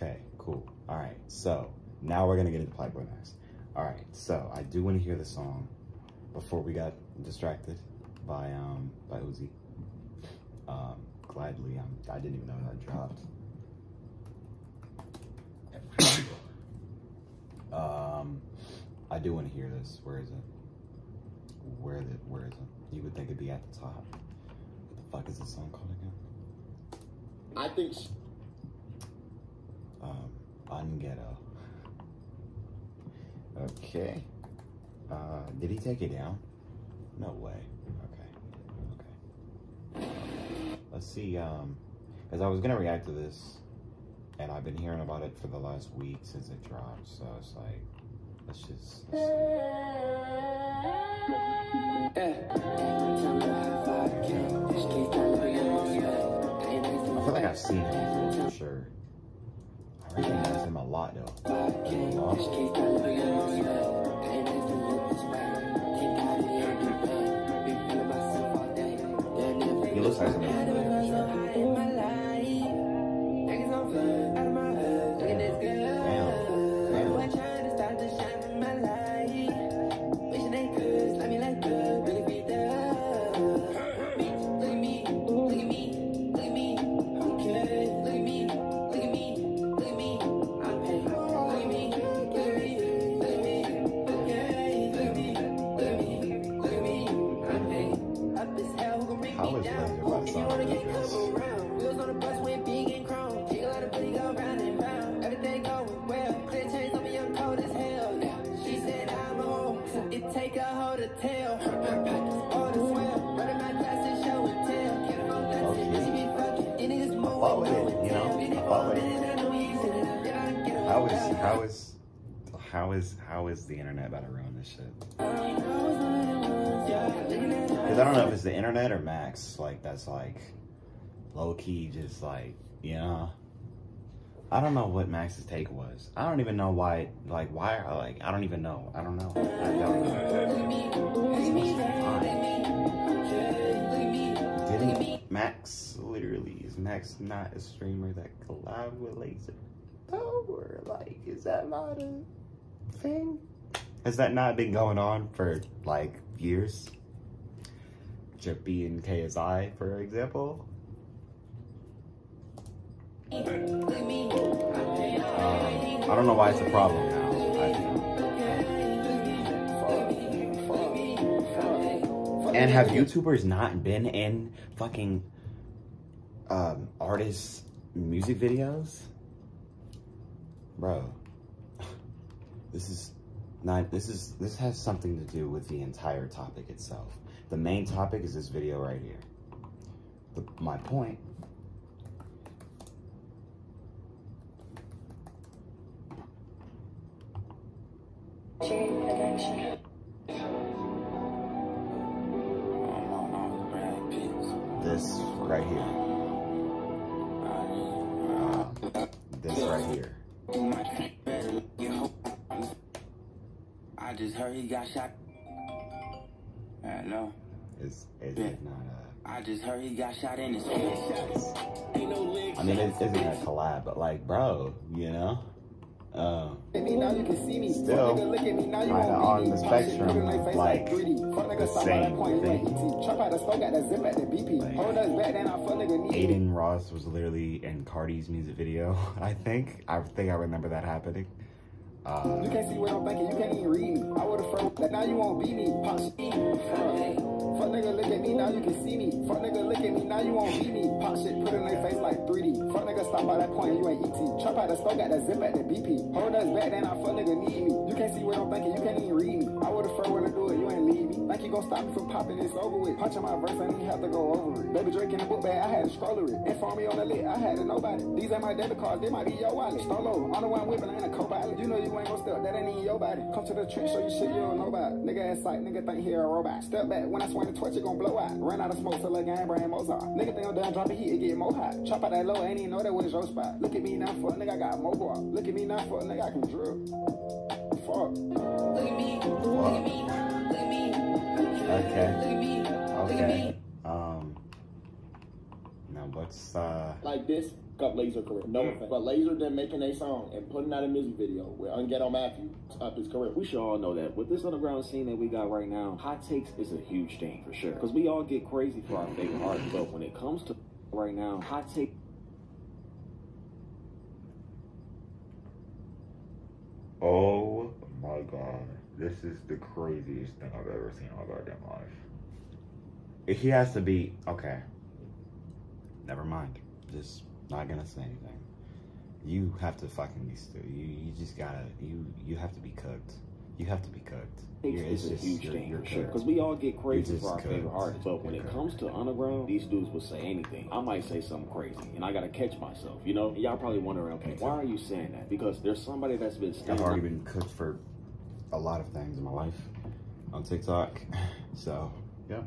Okay, cool. All right, so now we're gonna get into Plaqueboy Max. All right, so I do want to hear the song before we got distracted by um by Uzi. Um, gladly, um, I didn't even know that dropped. um, I do want to hear this. Where is it? Where it? Where is it? You would think it'd be at the top. What the fuck is this song called again? I think um, Unghetto. Okay. Uh, did he take it down? No way. Okay. Okay. Let's see, um, because I was gonna react to this, and I've been hearing about it for the last week since it dropped, so it's like, let's just, let's. I feel like I've seen it before for sure. Him a lot though. He looks like somebody is the internet about to ruin this shit? Because I don't know if it's the internet or Max, like that's like low key, just like you know. I don't know what Max's take was. I don't even know why. Like why? Like I don't even know. I don't know. I don't know. Didn't Max literally is Max not a streamer that collab with Laser? Or like is that a thing? Has that not been going on for like years? Drippy and KSI, for example. Um, I don't know why it's a problem now. And have YouTubers not been in fucking um, artists' music videos? Bro, this is not, this is, this has something to do with the entire topic itself. The main topic is this video right here. The, my point just heard he got shot in his face. a? I mean, it isn't a collab, but like, bro, you know. Um, still kind of on the spectrum of like the same thing. Like, Adin Ross was literally in Carti's music video. I think. I think I remember that happening. Uh, You can't see what I'm thinking, you can't even read me. I would've froze that now you won't beat me. Pop shit. Fuck nigga, look at me, now you can see me. Fuck nigga, look at me, now you won't beat me. Pop shit, put in their face like 3D. Fuck nigga, stop by that point, you ain't ET. Trap out the store, got that zip at the BP. Hold us back, then I fuck nigga need me. You can't see what I'm thinking, you can't even read me. I would've froze when I do it, you ain't leave me. Think you gon' stop me from popping this over with. Punching my verse, I didn't have to go over it. Baby Drake in the book bag, I had stroller it. Inform me on the lit, I had to nobody. These ain't my debit cards, they might be your wallet. Stolo, on the one whipping, I ain't a co-pilot. You know you ain't gon' step, that ain't in your body. Come to the trench, show you shit you don't know about. Nigga ass sight, nigga think he a robot. Step back, when I swing the torch, it gon' blow out. Run out of smoke till the game brain Mozart. Nigga think I'm done dropping heat, it get more hot. Chop out that low, ain't even know that was your spot. Look at me now, fuck, nigga, I got mobile. Look at me now, fuck, nigga, I can drill. Fuck. Okay. Okay. Um. Now what's uh? Like this. got Laser career. No Mm. offense. But Laser then making a song and putting out a music video with Unghetto Matthew up his career. We should all know that with this underground scene that we got right now, hot takes is a huge thing for sure. Because we all get crazy for our favorite artists, but when it comes to right now, hot take. Oh my god. This is the craziest thing I've ever seen in my goddamn life. He has to be okay. Never mind. Just not gonna say anything. You have to fucking be still. You you just gotta you you have to be cooked. You have to be cooked. Is a huge you're- thing you're for sure. Because we all get crazy for our cooked. favorite artists. But when You're it comes to underground, these dudes will say anything. I might say something crazy, and I gotta catch myself. You know, y'all probably wondering, okay, why are you saying that? Because there's somebody that's been I've already been cooked for a lot of things in my life on TikTok. So yeah.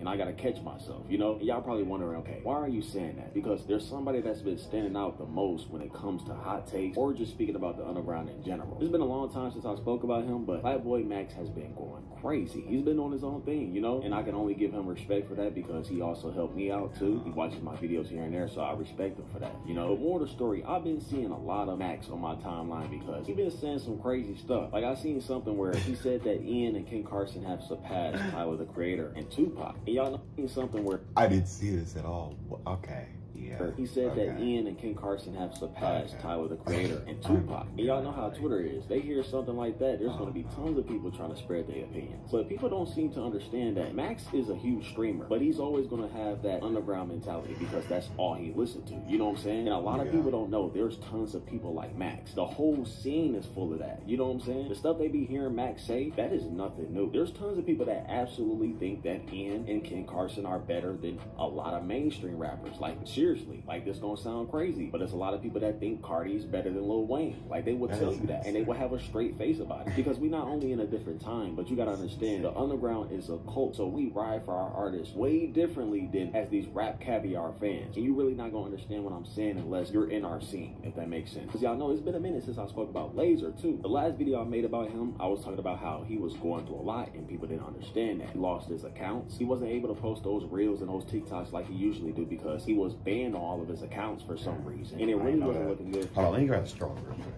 and I gotta catch myself. You know, y'all probably wondering, okay, why are you saying that? Because there's somebody that's been standing out the most when it comes to hot takes or just speaking about the underground in general. It's been a long time since I spoke about him, but Plaqueboy Max has been going crazy. He's been on his own thing, you know, and I can only give him respect for that because he also helped me out too. He watches my videos here and there, so I respect him for that, you know. But more of the story, I've been seeing a lot of Max on my timeline because he's been saying some crazy stuff. Like I seen something where he said that Ian and Ken Carson have surpassed Tyler the Creator and Tupac. And y'all know something where I didn't see this at all. Okay. Yeah. he said that Ian and Ken Carson have surpassed Okay. Tyler the Creator and Tupac. And y'all know how Twitter is. They hear something like that, there's going to uh-huh. be tons of people trying to spread their opinions. But people don't seem to understand that Max is a huge streamer, but he's always going to have that underground mentality because that's all he listens to. You know what I'm saying? And a lot of Yeah. people don't know there's tons of people like Max. The whole scene is full of that. You know what I'm saying? The stuff they be hearing Max say, that is nothing new. There's tons of people that absolutely think that Ian and Ken Carson are better than a lot of mainstream rappers. Like seriously, like this gonna sound crazy, but there's a lot of people that think Carti's better than Lil Wayne. Like they will That tell you that, and they will have a straight face about it because we not only in a different time, but you gotta understand the underground is a cult, so we ride for our artists way differently than as these RapCaviar fans. And you really not gonna understand what I'm saying unless you're in our scene, if that makes sense. Because y'all know it's been a minute since I spoke about Laser too. The last video I made about him, I was talking about how he was going through a lot and people didn't understand that. He lost his accounts. He wasn't able to post those reels and those TikToks like he usually do because he was banned on all of his accounts for some reason. And it really wasn't that. looking good. Hold on, let me grab the straw real quick.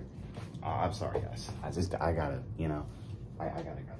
Uh, I'm sorry, guys. I just, I gotta, you know, I, I gotta grab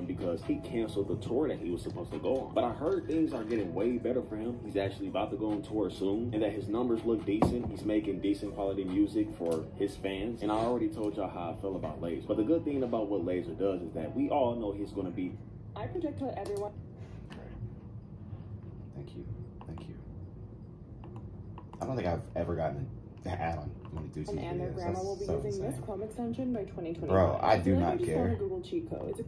him because he canceled the tour that he was supposed to go on. But I heard things are getting way better for him. He's actually about to go on tour soon, and that his numbers look decent. He's making decent quality music for his fans. And I already told y'all how I feel about Laser. But the good thing about what Laser does is that we all know he's going to be I project what everyone. Thank you. Thank you. I don't think I've ever gotten an ad on one of these And, and their grandma will be so using this. Chrome extension by 2020. Bro, I do feel like not I just care. found a Google cheat code.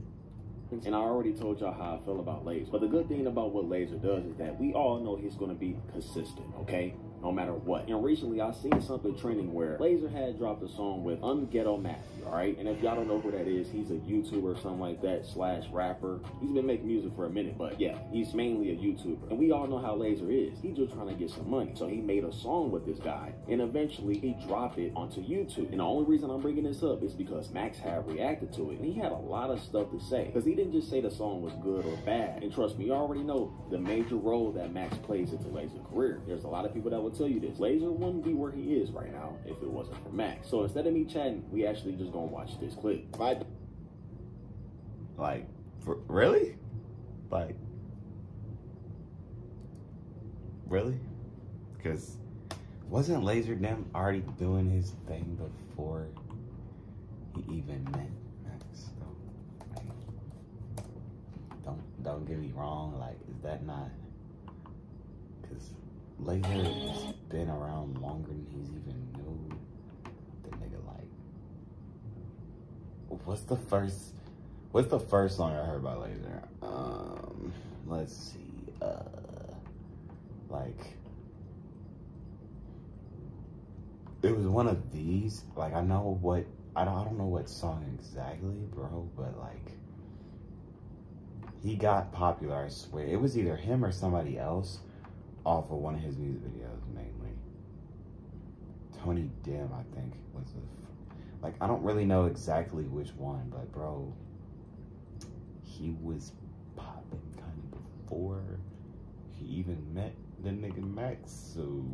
And I already told y'all how I feel about Laser. But the good thing about what Laser does is that we all know he's going to be consistent, okay? No matter what. And recently I seen something trending where Laser had dropped a song with Unghetto Matthew, alright? And if y'all don't know who that is, he's a YouTuber or something like that, slash rapper. He's been making music for a minute, but yeah, he's mainly a YouTuber. And we all know how Laser is. He's just trying to get some money. So he made a song with this guy, and eventually he dropped it onto YouTube. And the only reason I'm bringing this up is because Max had reacted to it, and he had a lot of stuff to say. Because he didn't just say the song was good or bad. And trust me, you already know the major role that Max plays into Laser's career. There's a lot of people that will tell you this. Laser wouldn't be where he is right now if it wasn't for Max. So instead of me chatting, we actually just gonna watch this clip. My Like, for, really? Like, really? Because wasn't Lazer Dim already doing his thing before he even met Max? Though? Like, don't don't get me wrong. Like, is that not? Laser has been around longer than he's even knew the nigga. Like, what's the first? What's the first song I heard by Laser? Um, let's see. Uh, like, It was one of these. Like I know what I don't I don't know what song exactly, bro, but like he got popular, I swear. It was either him or somebody else off of one of his music videos mainly. Tony Dim, I think, was the like I don't really know exactly which one, but bro, he was popping kind of before he even met the nigga Max, so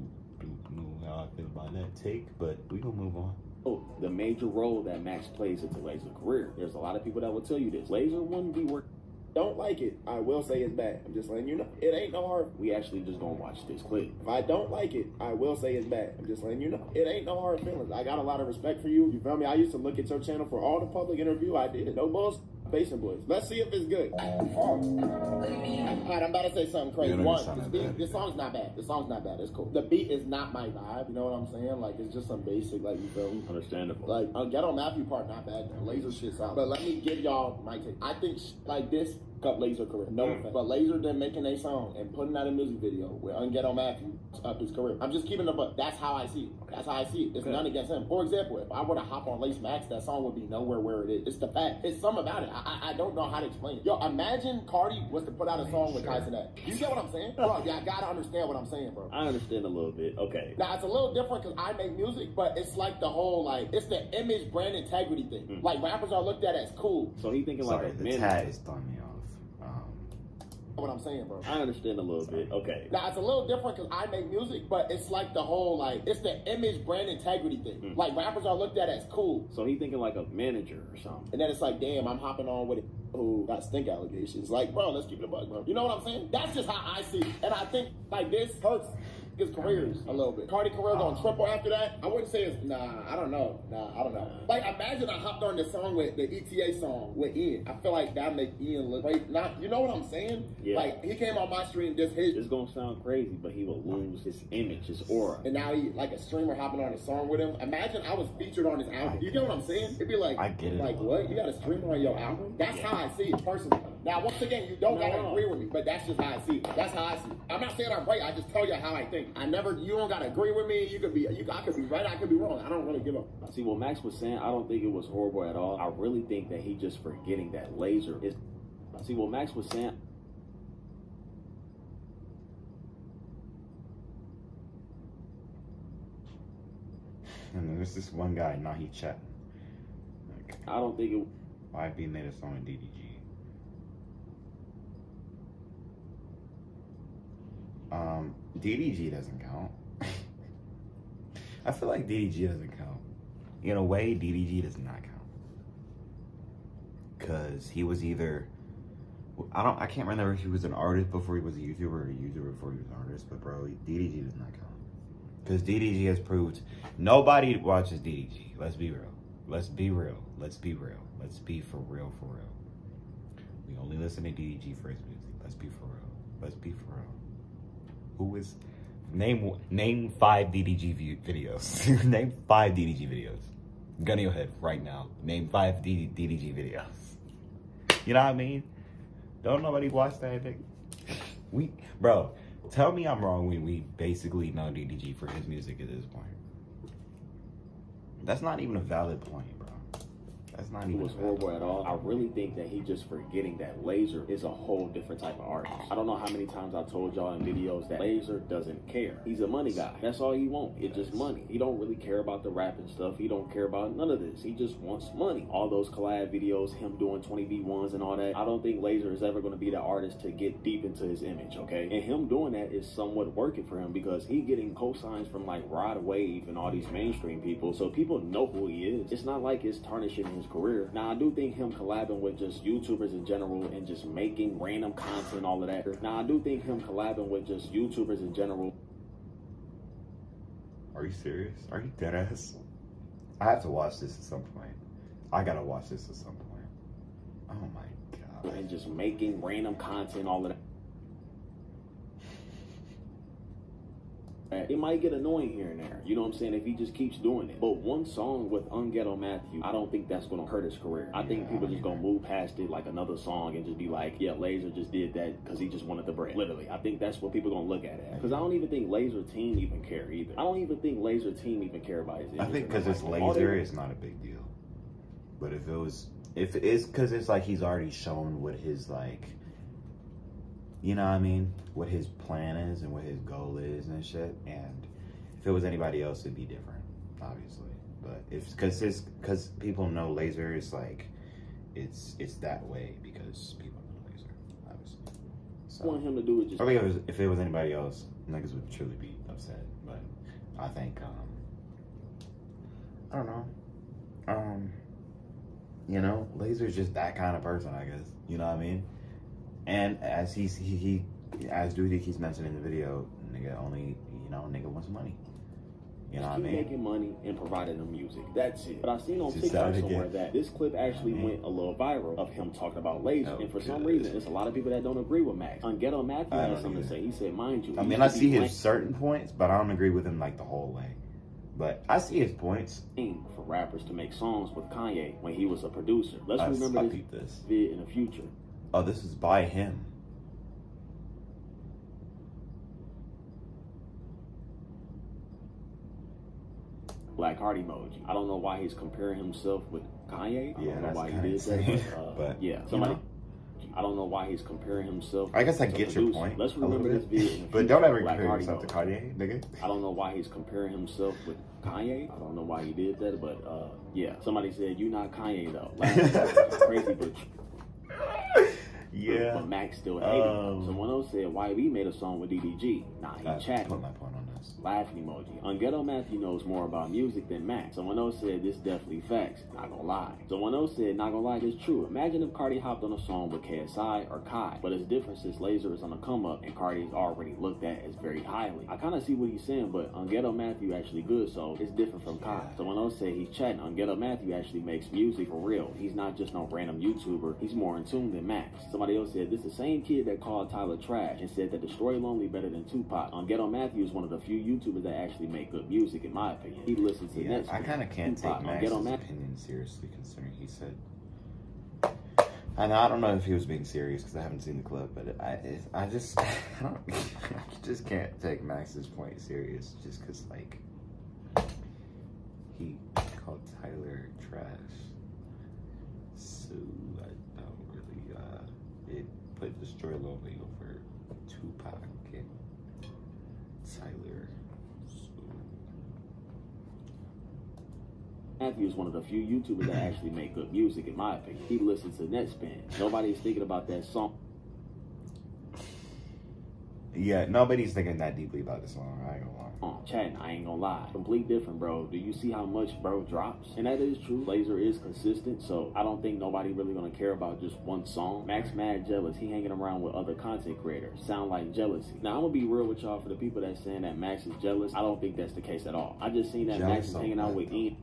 don't know how I feel about that take, but we gonna move on. Oh, the major role that Max plays into Laser's career. There's a lot of people that will tell you this. Laser wouldn't be working. Don't like it. I will say it's bad. I'm just letting you know. It ain't no hard. We actually just gonna watch this clip. If I don't like it, I will say it's bad. I'm just letting you know. It ain't no hard feelings. I got a lot of respect for you. You feel me? I used to look at your channel for all the public interview I did. No bullshit. Basing Boys. Let's see if it's good. All right, I'm about to say something crazy. Yeah, no, One, it's not this, beat, bad. this song's not bad. This song's not bad. It's cool. The beat is not my vibe. You know what I'm saying? Like it's just some basic, like you feel me? Understandable. Like uh get on Ghetto Matthew part, not bad. The laser shit's out. But let me give y'all my take. I think like this cut laser career. No offense. But laser then making a song and putting out a music video with Unghetto Matthew up his career. I'm just keeping it up. That's how I see it. That's how I see it. It's Okay. none against him. For example, if I were to hop on Lace Max, that song would be nowhere where it is. It's the fact. It's something about it. I, I, I don't know how to explain it. Yo, imagine Carti was to put out a song with Tyson X. You get what I'm saying? Bro, yeah, I gotta understand what I'm saying, bro. I understand a little bit. Okay. Now it's a little different because I make music, but it's like the whole like it's the image brand integrity thing. Mm. Like rappers are looked at as cool. So he thinking Sorry, like a the man. tag is throwing me off. What I'm saying, bro. I understand a little bit. Okay. Now it's a little different because I make music, but it's like the whole like it's the image brand integrity thing. Mm. Like rappers are looked at as cool, So he thinking like a manager or something. and then it's like, damn, I'm hopping on with it. Who got stink allegations? Like, bro, let's keep it a bug, bro. You know what I'm saying? That's just how I see it, and I think like this hurts his careers a little bit. Carti career on uh-huh. triple after that. I wouldn't say it's nah. I don't know. Nah, I don't know. Like imagine I hopped on the song with the ETA song with Ian. I feel like that make Ian look great. Not you know what I'm saying? Yeah. Like he came on my stream just hit. It's gonna sound crazy, but he will lose his image, his aura. And now he like a streamer hopping on a song with him. Imagine I was featured on his album. You get what I'm saying? It'd be like, I get it. Like what? You got a streamer on your album? That's how I see it personally. Now once again, you don't gotta No. agree with me, but that's just how I see it. That's how I see it. I'm not saying I'm right. I just tell you how I think. I never. You don't gotta agree with me. You could be. You, I could be right. I could be wrong. I don't really give up. See what Max was saying, I don't think it was horrible at all. I really think that he just forgetting that laser is see what Max was saying. and then there's this one guy, Nahi Chet. Like, I don't think it YB made a song with DDG. Um, DDG doesn't count. I feel like DDG doesn't count. In a way, DDG does not count. Cause he was either I don't I can't remember if he was an artist before he was a YouTuber or a YouTuber before he was an artist, but bro, DDG does not count. Cause DDG has proved nobody watches DDG. Let's be real. Let's be real. Let's be real. Let's be for real, for real. We only listen to DDG for his music. Let's be for real. Let's be for real. Who is name name five DDG videos? name five DDG videos. Gun to your head right now. Name five D, DDG videos. You know what I mean? Don't nobody watch that thing. We, bro, tell me I'm wrong when we basically know DDG for his music at this point. That's not even a valid point. That's not it even was horrible at all. I really think that he just forgetting that Laser is a whole different type of artist. I don't know how many times I told y'all in videos that Laser doesn't care. He's a money guy. That's all he wants. It's just money. He don't really care about the rapping stuff. He don't care about none of this. He just wants money. All those collab videos, him doing 20v1s and all that. I don't think Laser is ever going to be the artist to get deep into his image, okay? And him doing that is somewhat working for him because he getting cosigns from like Rod Wave and all these mainstream people. So people know who he is. It's not like it's tarnishing his career. Now I do think him collabing with just YouTubers in general and just making random content, all of that. Now I do think him collabing with just YouTubers in general. Are you serious? Are you dead ass? I have to watch this at some point. I gotta watch this at some point. Oh my god. and just making random content, all of that. It might get annoying here and there. You know what I'm saying? If he just keeps doing it. But one song with Unghetto Matthew, I don't think that's gonna hurt his career. I think people I just gonna move past it like another song and just be like, yeah, Laser just did that because he just wanted the bread. Literally, I think that's what people gonna look at it. Because I don't even think Laser Team even care either. I don't even think Laser Team even care about his. I think because it's nothing. All they- laser, it's not a big deal. But if it was, if it's because it's like he's already shown what his like, you know what I mean, what his plan is and what his goal is and shit. And if it was anybody else, it'd be different, obviously. But if because it's because people know laser is like, it's it's that way because people know laser, obviously. I want him to do it just I think if it was, if it was anybody else, niggas would truly be upset. But I think, um, I don't know. Um, you know, Laser's just that kind of person, I guess. You know what I mean? And as he's, he, he as Duty keeps mentioning in the video, nigga only, you know, nigga wants money. You know what I mean? making money and providing the music. That's it. But I seen on TikTok somewhere that this clip actually went a little viral of him talking about Laser. Oh, and for some reason, there's a lot of people that don't agree with Max. Unghetto Matthew I had something to say. He said, mind you, I mean, I see his certain points, but I don't agree with him like the whole way. But I see his points. for rappers to make songs with Kanye when he was a producer. Let's I, remember this this. vid in the future. Oh, this is by him. Black Heart emoji. I don't know why he's comparing himself with Kanye. I Yeah, don't know that's why he did that. But, uh, But, yeah, you somebody. know. I don't know why he's comparing himself. I guess I get your point. Let's remember this bit. vid. in the but don't ever Black compare yourself to. Kanye, nigga. I don't know why he's comparing himself with Kanye. I don't know why he did that, but uh, yeah. Somebody said you're not Kanye though. Crazy, but Yeah. but Max still hated him. Um, Someone else said "Why YB made a song with DDG. Nah, he I chatting. put my point on this. Laughing emoji. Unghetto Matthew knows more about music than Max. Someone else said this definitely facts. Not gonna lie. Someone else said not gonna lie, this true. Imagine if Carti hopped on a song with KSI or Kai. But it's different since Laser is on the come up and Carti Carti's already looked at as very highly. I kinda see what he's saying, but Unghetto Matthew actually good, so it's different from Kai. Someone else said he's chatting. Unghetto Matthew actually makes music for real. He's not just no random YouTuber. He's more in tune than Max. Somebody else said this is the same kid that called Tyler trash and said that Destroy Lonely better than Tupac. Unghetto Matthew is one of the few YouTubers that actually make good music, in my opinion. He listens to Yeah. I kind of can't take On Max's Ghetto Math- opinion seriously, considering he said. And I don't know if he was being serious because I haven't seen the clip, but I, I just, I don't, I just can't take Max's point serious just because like he called Tyler trash. So I don't really, uh, it put Destroy Lonely over Tupac and Tyler. So. Matthew is one of the few YouTubers that actually make good music, in my opinion. He listens to Nettspend. Nobody's thinking about that song. Yeah, nobody's thinking that deeply about this song. I ain't gonna lie. Oh, chatting, I ain't gonna lie. Complete different, bro. Do you see how much bro drops? And that is true. Laser is consistent, so I don't think nobody really gonna care about just one song. Max Mad Jealous, he hanging around with other content creators. Sound like jealousy. Now I'm gonna be real with y'all for the people that saying that Max is jealous. I don't think that's the case at all. I just seen that Jealous Max is hanging out with? Ian.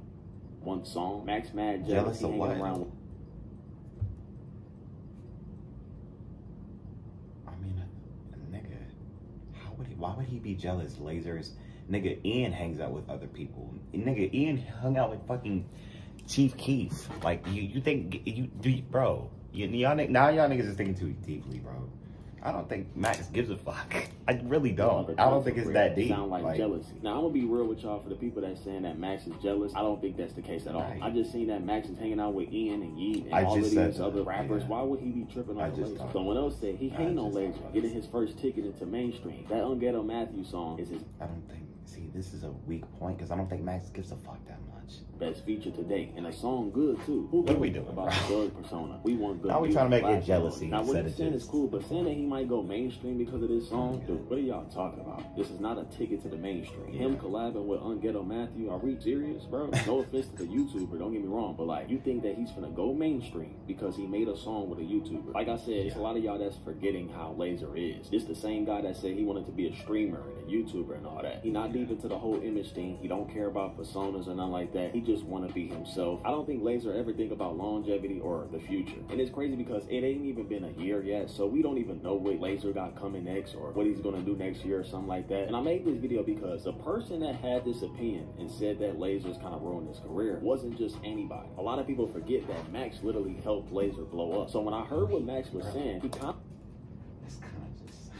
One song. Max Mad Jealous, of what? around I mean, nigga, how would he? Why would he be jealous? Lasers, nigga. Ian hangs out with other people. Nigga, Ian hung out with fucking Chief Keef. Like you, you think you do, you, bro? You, y'all now y'all niggas is thinking too deeply, bro. I don't think Max gives a fuck. I really don't. other I don't think it's that deep. Sound like, jealousy. Now I'm gonna be real with y'all for the people that saying that Max is jealous. I don't think that's the case at all. Right. I just seen that Max is hanging out with Ian and Yeat and I all of these said that, other rappers. yeah. Why would he be tripping I on just Laser? Someone else said he I hating on just Laser, getting his first ticket into mainstream. That Unghetto Matthew song is his I don't think. See, this is a weak point because I don't think Max gives a fuck that much. best feature today, date, and a song good too. Who What are we doing, about bro? the thug persona? We want good. Now we music, trying to make it jealousy songs. Now what instead he's saying is cool, but saying that he might go mainstream because of this song, dude, what are y'all talking about? This is not a ticket to the mainstream. Him collabing with Unghetto Matthew, are we serious, bro? No offense to the YouTuber, don't get me wrong, but like you think that he's gonna go mainstream because he made a song with a YouTuber? Like I said, it's a lot of y'all that's forgetting how Laser is. It's the same guy that said he wanted to be a streamer and a YouTuber and all that. He not deep into the whole image thing. He don't care about personas or nothing like that he just want to be himself. I don't think Laser ever think about longevity or the future. And it's crazy because it ain't even been a year yet, so we don't even know what Laser got coming next or what he's gonna do next year or something like that. And I made this video because the person that had this opinion and said that Laser's kind of ruined his career wasn't just anybody. A lot of people forget that Max literally helped Laser blow up. So when I heard what Max was saying, he kind It's kind of just.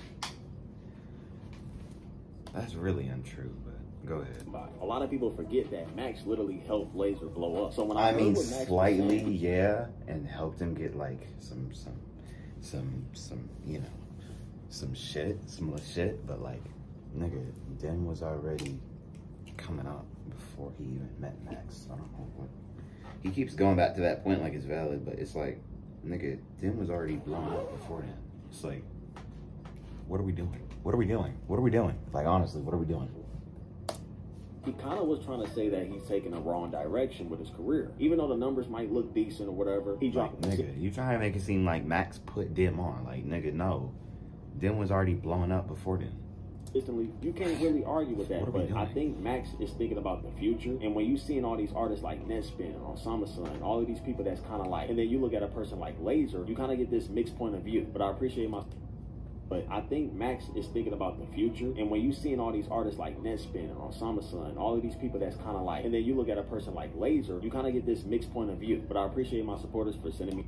That's really untrue, but go ahead. A lot of people forget that Max literally helped Laser blow up. So when I, I mean, what Max was slightly, saying, yeah, and helped him get like some, some, some, some, you know, some shit, some little shit. But like, nigga, Den was already coming up before he even met Max. I don't know what. He keeps going back to that point like it's valid, but it's like, nigga, Den was already blown up before then. It's like, what are we doing? What are we doing? What are we doing? Like honestly, what are we doing? He kind of was trying to say that he's taking a wrong direction with his career. Even though the numbers might look decent or whatever, he Like, dropped nigga, you trying to make it seem like Max put Dim on. Like, nigga, no. Dim was already blowing up before then. You can't really argue with that, What are we but I think Max is thinking about the future. And when you seeing all these artists like Nettspend, Osama Sun, all of these people that's kind of like, and then you look at a person like Laser, you kind of get this mixed point of view. But I appreciate my. But I think Max is thinking about the future. And when you seeing all these artists like Nettspend and Osamason, all of these people that's kind of like, and then you look at a person like Laser, you kind of get this mixed point of view. But I appreciate my supporters for sending me.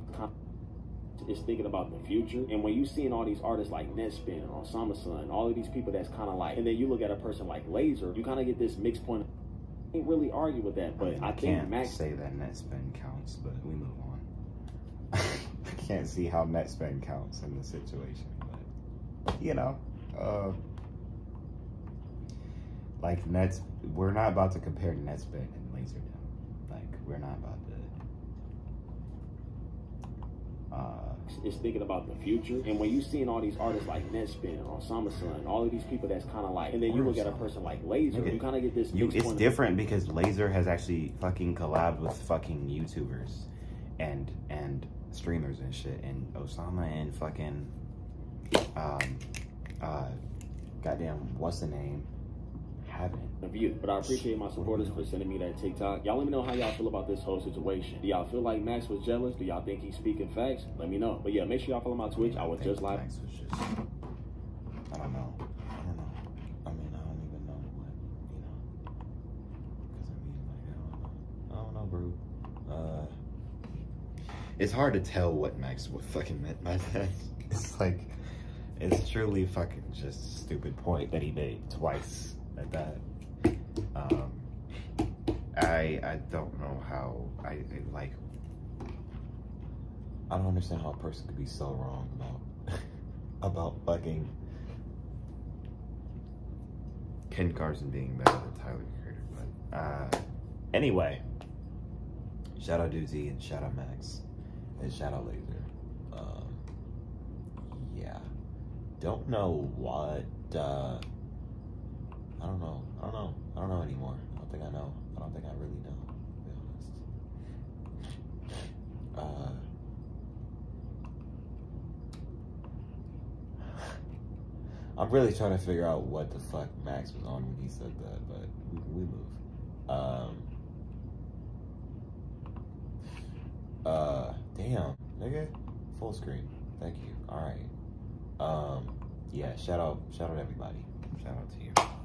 Is thinking about the future. And when you seeing all these artists like Nettspend and Osamason, all of these people that's kind of like, and then you look at a person like Laser, you kind of get this mixed point. Of, can't really argue with that, but mean, I, I can't Max. say that Nettspend counts, but we move on. I can't see how Nettspend counts in this situation, you know, uh, like nets, we're not about to compare Nettspend and Lazer Dim. Like we're not about to. Uh, is thinking about the future. And when you seeing all these artists like Nettspend and Osamason, all of these people that's kind of like, and then you look at a person like Laser, Nigga, you kind of get this You, it's different because Laser has actually fucking collabed with fucking YouTubers and and streamers and shit, and Osama and fucking um uh goddamn what's the name haven't. you. But I appreciate my supporters for sending me that TikTok. Y'all let me know how y'all feel about this whole situation. Do y'all feel like Max was jealous? Do y'all think he's speaking facts? Let me know. But yeah, make sure y'all follow my Twitch. I was think just live. Max was just I don't know. I don't know. I mean I don't even know what you know. Cause I mean like I don't know. I don't know, bro. Uh it's hard to tell what Max would fucking meant by that. It's like it's truly fucking just a stupid point that he made twice at that. Um I I don't know how I, I like I don't understand how a person could be so wrong about about fucking Ken Carson being better than Tyler Creator. But uh anyway. Shout out Doozy and shout out Max. And shout out Laser. Uh, yeah. Don't know what uh I don't know. I don't know. I don't know anymore. I don't think I know. I don't think I really know, to be honest. Uh I'm really trying to figure out what the fuck Max was on when he said that, but we, we move. Um, uh, damn, nigga, full screen. Thank you. All right. Um, yeah. Shout out, shout out everybody. Shout out to you.